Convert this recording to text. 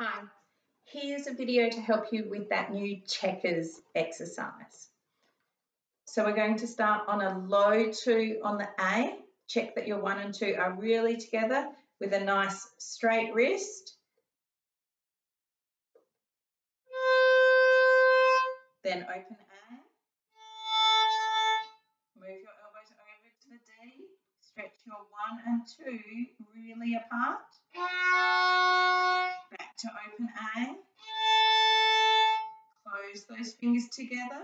Hi, here's a video to help you with that new checkers exercise. So we're going to start on a low two on the A. Check that your one and two are really together with a nice straight wrist. Then open A. Move your elbows over to the D. Stretch your one and two really apart to open A. Close those fingers together.